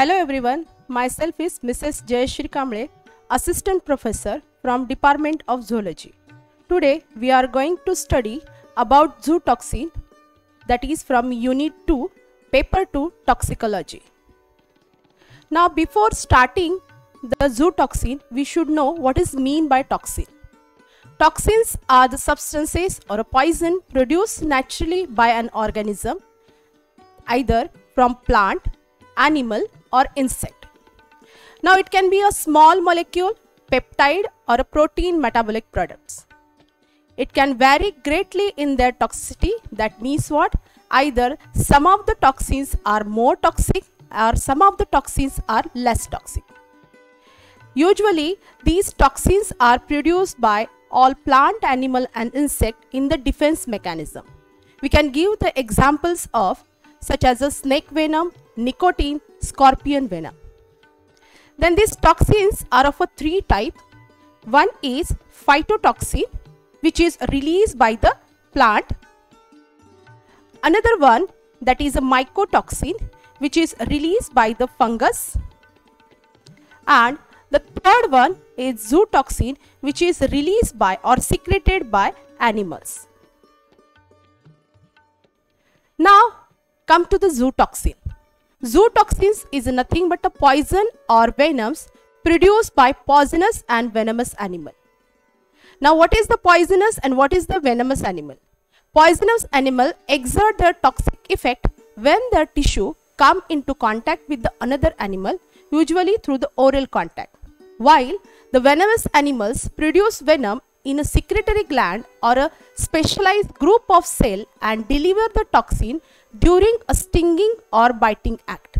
Hello everyone, myself is Mrs. Jayshree Kambale, Assistant Professor from Department of Zoology. Today we are going to study about zootoxin that is from Unit 2, Paper 2 Toxicology. Now before starting the zootoxin, we should know what is mean by toxin. Toxins are the substances or a poison produced naturally by an organism either from plant, animal or insect. Now it can be a small molecule, peptide or a protein metabolic products. It can vary greatly in their toxicity that means what? Either some of the toxins are more toxic or some of the toxins are less toxic. Usually these toxins are produced by all plant, animal and insect in the defense mechanism. We can give the examples of such as a snake venom, nicotine, scorpion venom. Then these toxins are of a three type. One is phytotoxin which is released by the plant. Another one that is a mycotoxin which is released by the fungus. And the third one is zootoxin which is released by or secreted by animals. Now come to the zootoxin. Zootoxins is nothing but a poison or venoms produced by poisonous and venomous animal. Now what is the poisonous and what is the venomous animal? Poisonous animal exert their toxic effect when their tissue come into contact with the another animal usually through the oral contact. While the venomous animals produce venom in a secretory gland or a specialized group of cell and deliver the toxin during a stinging or biting act.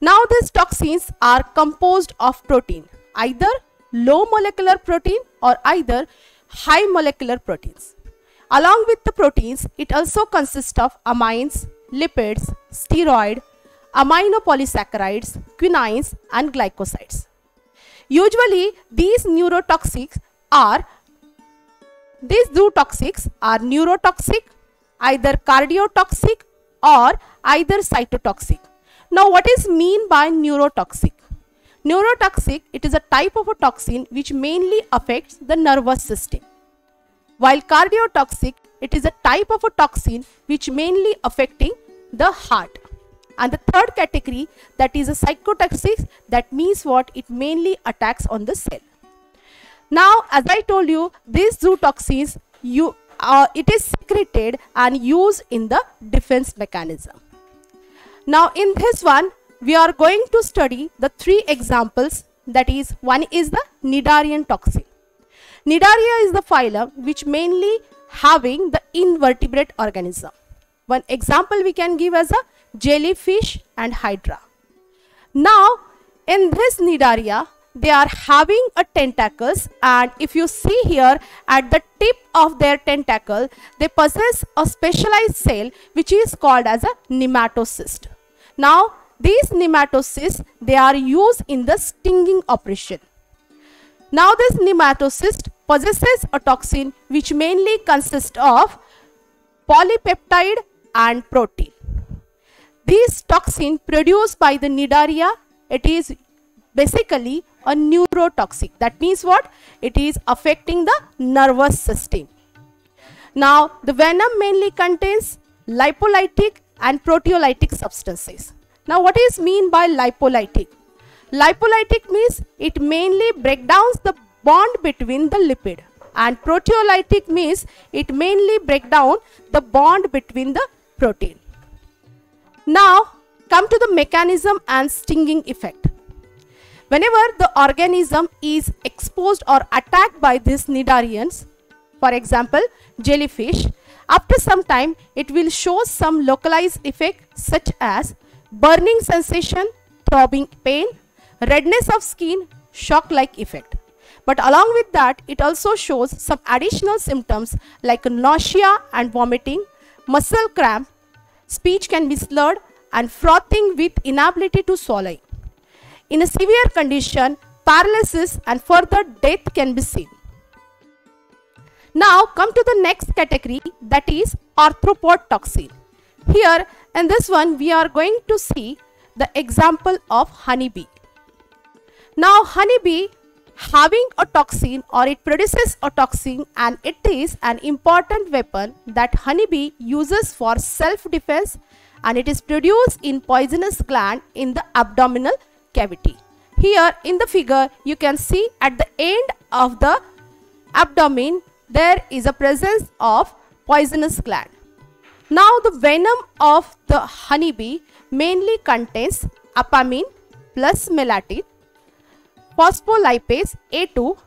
Now these toxins are composed of protein, either low molecular protein or either high molecular proteins. Along with the proteins, it also consists of amines, lipids, steroid, aminopolysaccharides, quinines and glycosides. Usually these neurotoxics are these zootoxics are neurotoxic, either cardiotoxic or either cytotoxic. Now what is mean by neurotoxic? Neurotoxic, it is a type of a toxin which mainly affects the nervous system. While cardiotoxic, it is a type of a toxin which mainly affecting the heart. And the third category that is a cytotoxic that means what it mainly attacks on the cell. Now as I told you these zootoxins you uh, it is secreted and used in the defense mechanism. Now in this one we are going to study the three examples that is one is the cnidarian toxin. Cnidaria is the phylum which mainly having the invertebrate organism. One example we can give as a jellyfish and hydra. Now in this cnidaria they are having a tentacles and if you see here at the tip of their tentacle they possess a specialized cell which is called as a nematocyst. Now these nematocysts they are used in the stinging operation. Now this nematocyst possesses a toxin which mainly consists of polypeptide and protein. This toxin produced by the cnidaria it is basically a neurotoxic. That means what? It is affecting the nervous system. Now the venom mainly contains lipolytic and proteolytic substances. Now what is mean by lipolytic? Lipolytic means it mainly breaks down the bond between the lipid and proteolytic means it mainly break down the bond between the protein. Now come to the mechanism and stinging effect. Whenever the organism is exposed or attacked by these cnidarians, for example jellyfish, after some time it will show some localized effect such as burning sensation, throbbing pain, redness of skin, shock-like effect. But along with that, it also shows some additional symptoms like nausea and vomiting, muscle cramp, speech can be slurred and frothing with inability to swallow. In a severe condition, paralysis and further death can be seen. Now come to the next category that is arthropod toxin. Here in this one we are going to see the example of honeybee. Now honeybee having a toxin or it produces a toxin and it is an important weapon that honeybee uses for self-defense and it is produced in poisonous gland in the abdominal cavity. Here in the figure you can see at the end of the abdomen there is a presence of poisonous gland. Now the venom of the honeybee mainly contains apamin plus melittin, phospholipase A2,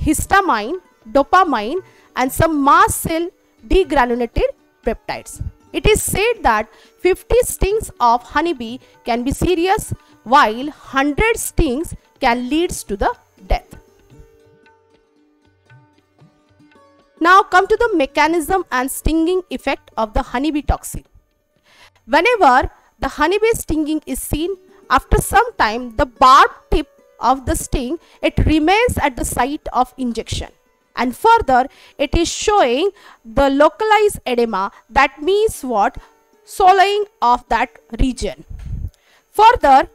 histamine, dopamine and some mast cell degranulated peptides. It is said that 50 stings of honeybee can be serious while 100 stings can lead to the death. Now come to the mechanism and stinging effect of the honeybee toxin. Whenever the honeybee stinging is seen, after some time the barbed tip of the sting, it remains at the site of injection. And further, it is showing the localized edema that means what? Swelling of that region. Further,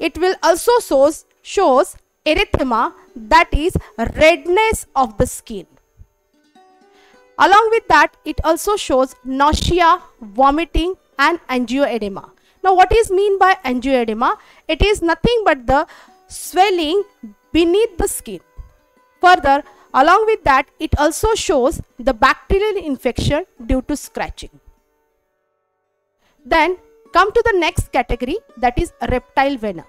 it will also shows, shows erythema that is redness of the skin. Along with that, it also shows nausea, vomiting and angioedema. Now, what is mean by angioedema? It is nothing but the swelling beneath the skin. Further, along with that, it also shows the bacterial infection due to scratching. Then, come to the next category that is reptile venom.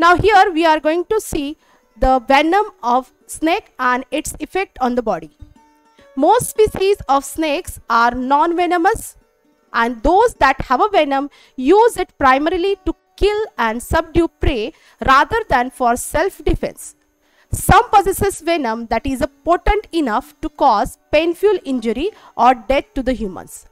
Now, here we are going to see the venom of snake and its effect on the body. Most species of snakes are non-venomous and those that have a venom use it primarily to kill and subdue prey rather than for self-defense. Some possesses venom that is potent enough to cause painful injury or death to the humans.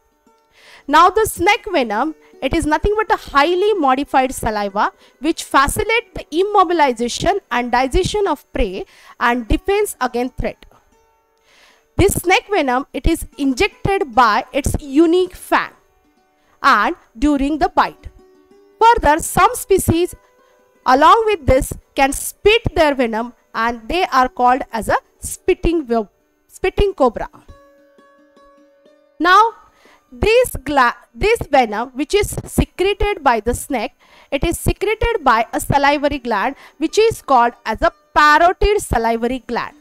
Now the snake venom, it is nothing but a highly modified saliva which facilitates the immobilization and digestion of prey and defense against threat. This snake venom, it is injected by its unique fang and during the bite. Further, some species along with this can spit their venom and they are called as a spitting, spitting cobra. Now, this, this venom which is secreted by the snake, it is secreted by a salivary gland which is called as a parotid salivary gland.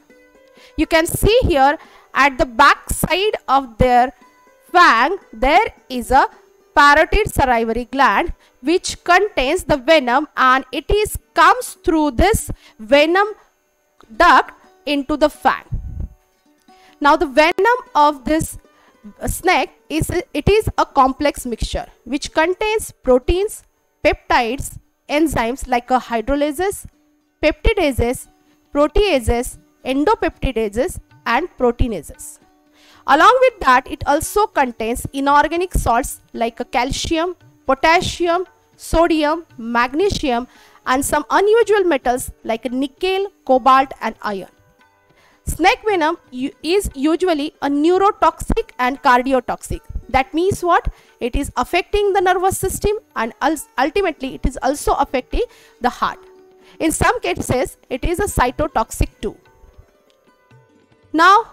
You can see here at the back side of their fang there is a parotid salivary gland which contains the venom and it is comes through this venom duct into the fang. Now the venom of this snake is it is a complex mixture which contains proteins, peptides, enzymes like a hydrolases, peptidases, proteases, endopeptidases and proteinases. Along with that, it also contains inorganic salts like calcium, potassium, sodium, magnesium and some unusual metals like nickel, cobalt and iron. Snake venom is usually a neurotoxic and cardiotoxic. That means what? It is affecting the nervous system and ultimately it is also affecting the heart. In some cases, it is a cytotoxic too. Now,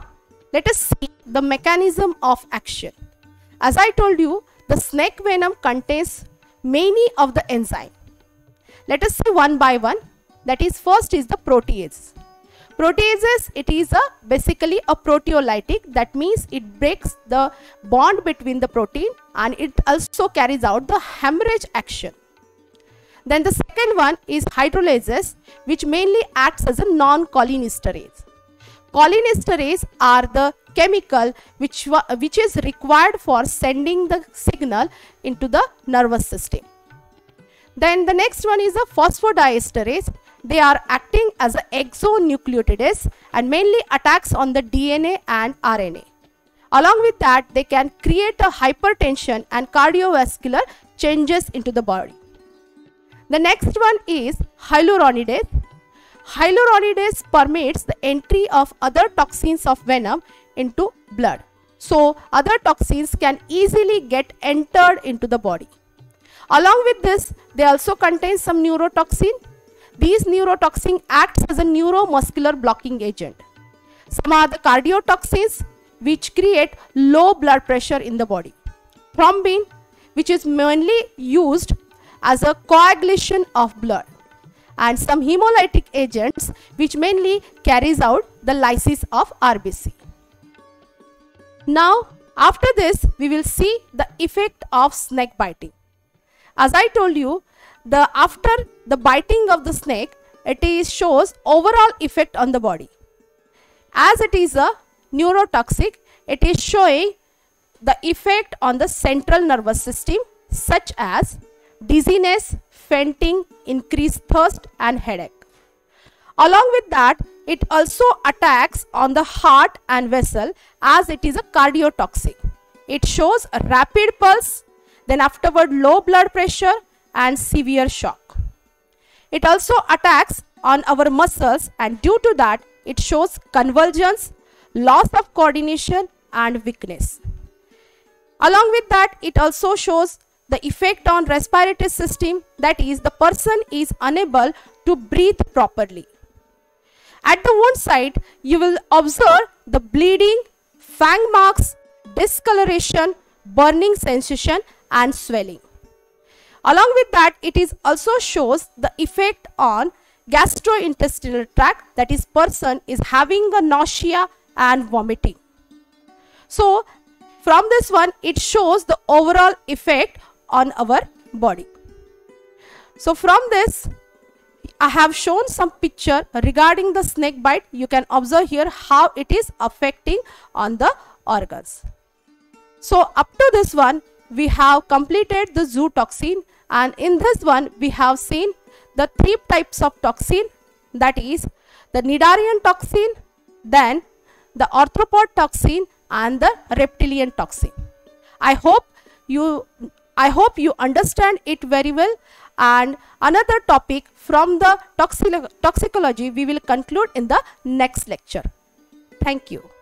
let us see the mechanism of action. As I told you, the snake venom contains many of the enzyme. Let us see one by one. That is first is the protease. Proteases, it is a basically a proteolytic. That means it breaks the bond between the protein and it also carries out the hemorrhage action. Then the second one is hydrolases which mainly acts as a non-cholinesterase. Cholinesterase are the chemical which, which is required for sending the signal into the nervous system. Then the next one is a phosphodiesterase. They are acting as an exonucleotidase and mainly attacks on the DNA and RNA. Along with that, they can create a hypertension and cardiovascular changes into the body. The next one is hyaluronidase. Hyaluronidase permits the entry of other toxins of venom into blood. So, other toxins can easily get entered into the body. Along with this, they also contain some neurotoxin. These neurotoxin acts as a neuromuscular blocking agent. Some are the cardiotoxins which create low blood pressure in the body. Thrombin, which is mainly used as a coagulation of blood. And some hemolytic agents which mainly carries out the lysis of RBC. Now, after this, we will see the effect of snake biting. As I told you, the after the biting of the snake, it is shows overall effect on the body. As it is a neurotoxic, it is showing the effect on the central nervous system such as dizziness, fainting, increased thirst and headache. Along with that, it also attacks on the heart and vessel as it is a cardiotoxic. It shows a rapid pulse, then afterward low blood pressure and severe shock. It also attacks on our muscles and due to that it shows convulsions, loss of coordination and weakness. Along with that it also shows the effect on respiratory system that is the person is unable to breathe properly. At the wound site, you will observe the bleeding, fang marks, discoloration, burning sensation and swelling. Along with that, it is also shows the effect on gastrointestinal tract that is person is having a nausea and vomiting. So, from this one, it shows the overall effect on our body. So, from this, I have shown some picture regarding the snake bite. You can observe here how it is affecting on the organs. So up to this one, we have completed the zootoxin and in this one, we have seen the three types of toxin that is the cnidarian toxin, then the arthropod toxin and the reptilian toxin. I hope you I hope you understand it very well and another topic from the toxicology we will conclude in the next lecture. Thank you.